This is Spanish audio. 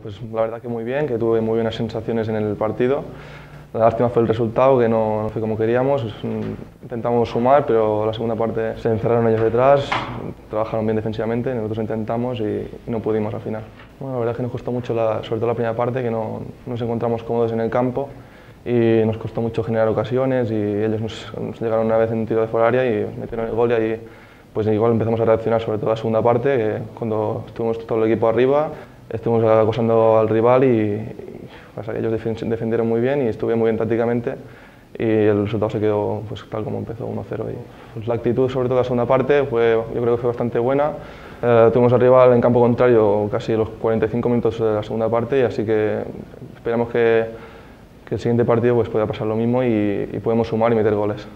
Pues la verdad que muy bien, que tuve muy buenas sensaciones en el partido. La lástima fue el resultado, que no, fue como queríamos. Intentamos sumar, pero la segunda parte se encerraron ellos detrás, trabajaron bien defensivamente, nosotros intentamos y, no pudimos al final. Bueno, la verdad es que nos costó mucho, la, sobre todo la primera parte, que no nos encontramos cómodos en el campo y nos costó mucho generar ocasiones y ellos nos, llegaron una vez en un tiro de fuera y metieron el gol y ahí pues igual empezamos a reaccionar sobre todo la segunda parte, cuando estuvimos todo el equipo arriba, estuvimos acosando al rival y, pasa que ellos defendieron muy bien y estuvieron muy bien tácticamente y el resultado se quedó pues, tal como empezó 1-0. Pues, la actitud sobre todo la segunda parte fue, yo creo que fue bastante buena. Eh, tuvimos al rival en campo contrario casi los 45 minutos de la segunda parte y así que esperamos que, el siguiente partido pues, pueda pasar lo mismo y, y podemos sumar y meter goles.